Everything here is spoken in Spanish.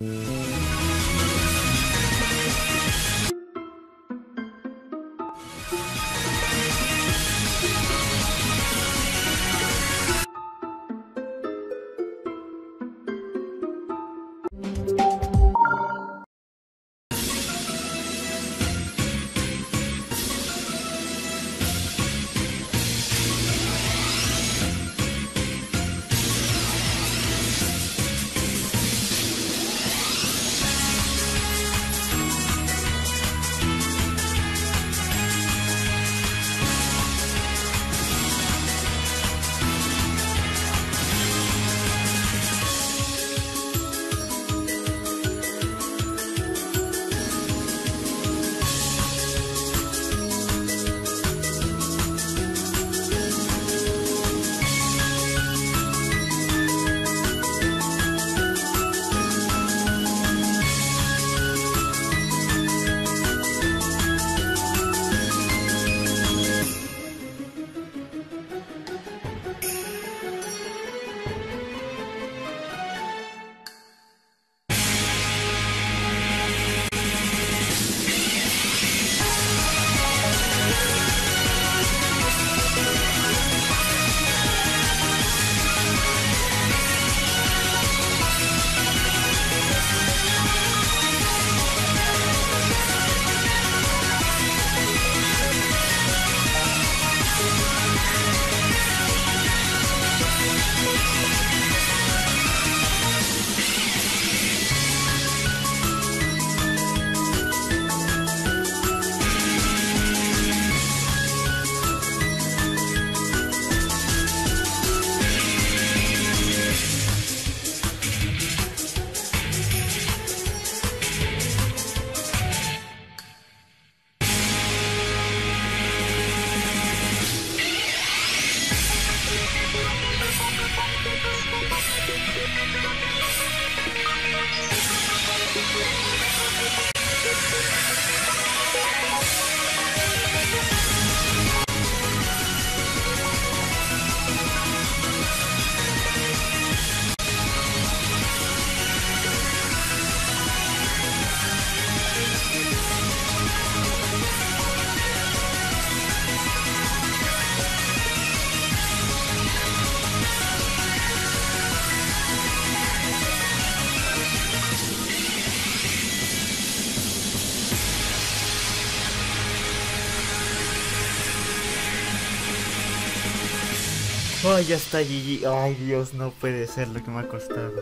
you. Ay, ya está Gigi. Ay, Dios, no puede ser lo que me ha costado.